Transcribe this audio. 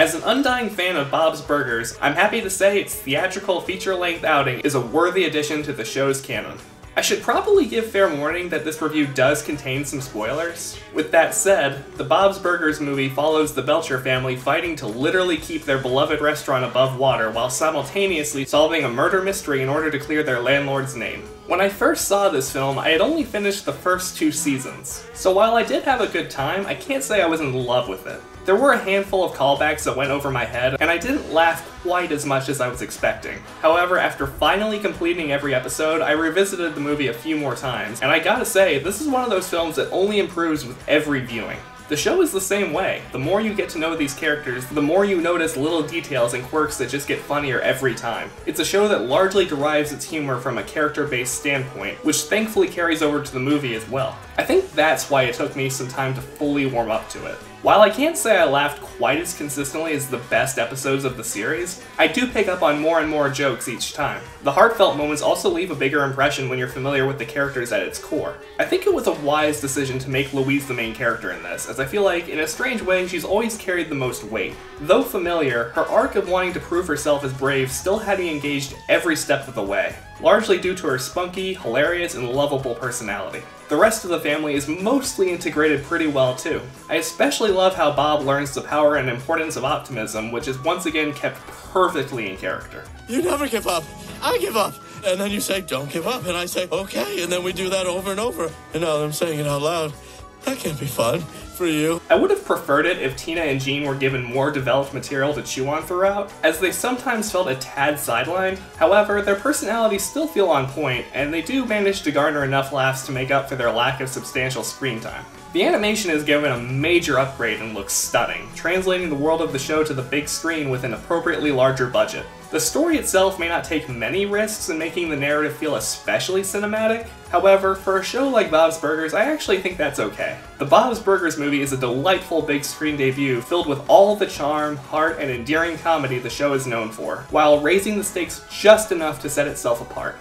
As an undying fan of Bob's Burgers, I'm happy to say its theatrical feature-length outing is a worthy addition to the show's canon. I should probably give fair warning that this review does contain some spoilers. With that said, the Bob's Burgers movie follows the Belcher family fighting to literally keep their beloved restaurant above water while simultaneously solving a murder mystery in order to clear their landlord's name. When I first saw this film, I had only finished the first two seasons, so while I did have a good time, I can't say I was in love with it. There were a handful of callbacks that went over my head, and I didn't laugh quite as much as I was expecting. However, after finally completing every episode, I revisited the movie a few more times, and I gotta say, this is one of those films that only improves with every viewing. The show is the same way. The more you get to know these characters, the more you notice little details and quirks that just get funnier every time. It's a show that largely derives its humor from a character-based standpoint, which thankfully carries over to the movie as well. I think that's why it took me some time to fully warm up to it. While I can't say I laughed quite as consistently as the best episodes of the series, I do pick up on more and more jokes each time. The heartfelt moments also leave a bigger impression when you're familiar with the characters at its core. I think it was a wise decision to make Louise the main character in this, as I feel like, in a strange way, she's always carried the most weight. Though familiar, her arc of wanting to prove herself as brave still had me engaged every step of the way largely due to her spunky, hilarious, and lovable personality. The rest of the family is mostly integrated pretty well too. I especially love how Bob learns the power and importance of optimism, which is once again kept perfectly in character. You never give up. I give up. And then you say, don't give up. And I say, okay. And then we do that over and over. And now I'm saying it out loud, that can't be fun for you. I would have preferred it if Tina and Gene were given more developed material to chew on throughout, as they sometimes felt a tad sidelined. However, their personalities still feel on point, and they do manage to garner enough laughs to make up for their lack of substantial screen time. The animation is given a major upgrade and looks stunning, translating the world of the show to the big screen with an appropriately larger budget. The story itself may not take many risks in making the narrative feel especially cinematic, however, for a show like Bob's Burgers, I actually think that's okay. The Bob's Burgers movie is a delightful big screen debut filled with all the charm, heart, and endearing comedy the show is known for, while raising the stakes just enough to set itself apart.